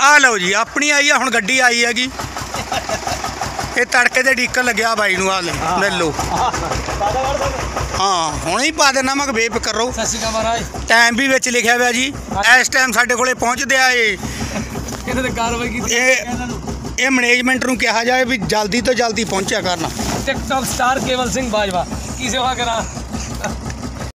ਆ ਲਓ ਜੀ ਆਪਣੀ ਆਈ ਆ ਹੁਣ ਗੱਡੀ ਆਈ ਹੈਗੀ। ਇਹ ਤੜਕੇ ਦੇ ਡੀਕਰ ਲੱਗਿਆ ਬਾਈ ਨੂੰ ਆ ਲੈ ਲੈ ਲਓ। ਹਾਂ ਹੁਣੇ ਹੀ ਪਾ ਦੇਣਾ ਮੈਂ ਕਿ ਬੇਫਿਕਰ ਸਤਿ ਸ਼੍ਰੀ ਅਕਾਲ ਮਹਾਰਾਜ। ਟਾਈਮ ਵੀ ਵਿੱਚ ਲਿਖਿਆ ਹੋਇਆ ਜੀ। ਇਸ ਟਾਈਮ ਸਾਡੇ ਕੋਲੇ ਪਹੁੰਚਦੇ ਆ ਇਹ। ਕਿਹਨੇ ਤੇ ਕਾਰਵਾਈ ਕੀਤੀ ਇਹ- ਇਹ ਮੈਨੇਜਮੈਂਟ ਨੂੰ ਕਿਹਾ ਜਾਏ ਵੀ ਜਲਦੀ ਤੋਂ ਜਲਦੀ ਪਹੁੰਚਿਆ ਕਰਨ। ਟਿਕਟੌਕ ਸਟਾਰ ਕੇਵਲ ਸਿੰਘ ਬਾਜਵਾ ਕੀ ਸੇਵਾ ਕਰਾਂ?